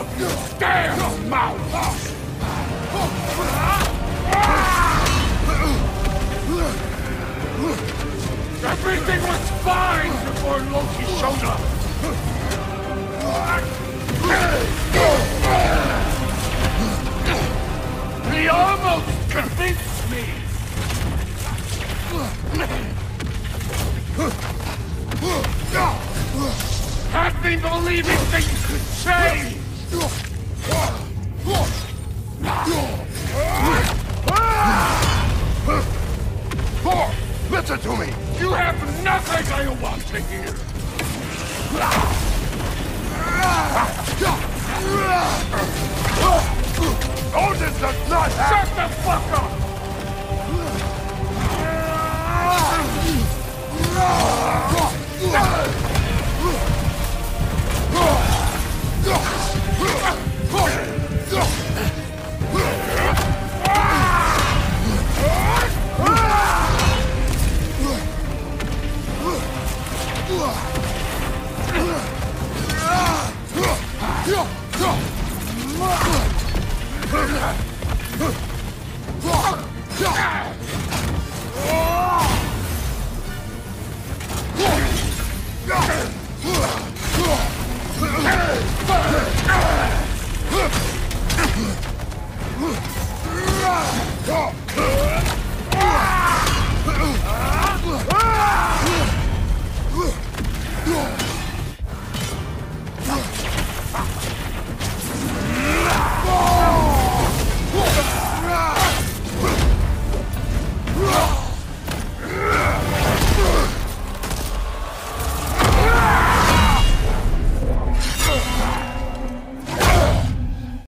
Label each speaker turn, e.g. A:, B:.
A: of your damn mouth! Everything was fine before Loki showed up! He almost convinced me! Had me believing things could change! Listen to me! You have nothing I want to hear! Yeah!